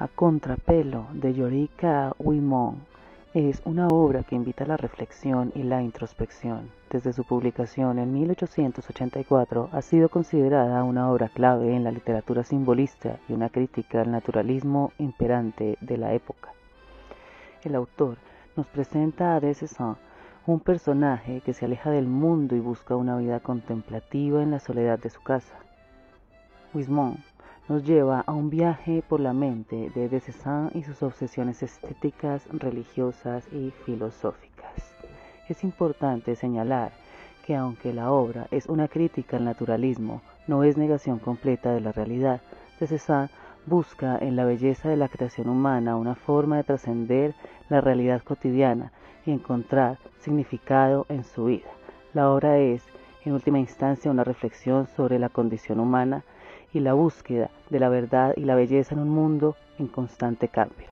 A contrapelo de Yorika Wimon es una obra que invita a la reflexión y la introspección. Desde su publicación en 1884 ha sido considerada una obra clave en la literatura simbolista y una crítica al naturalismo imperante de la época. El autor nos presenta a de un personaje que se aleja del mundo y busca una vida contemplativa en la soledad de su casa. Wismont nos lleva a un viaje por la mente de de y sus obsesiones estéticas, religiosas y filosóficas. Es importante señalar que aunque la obra es una crítica al naturalismo, no es negación completa de la realidad. De busca en la belleza de la creación humana una forma de trascender la realidad cotidiana y encontrar significado en su vida. La obra es, en última instancia, una reflexión sobre la condición humana y la búsqueda de la verdad y la belleza en un mundo en constante cambio.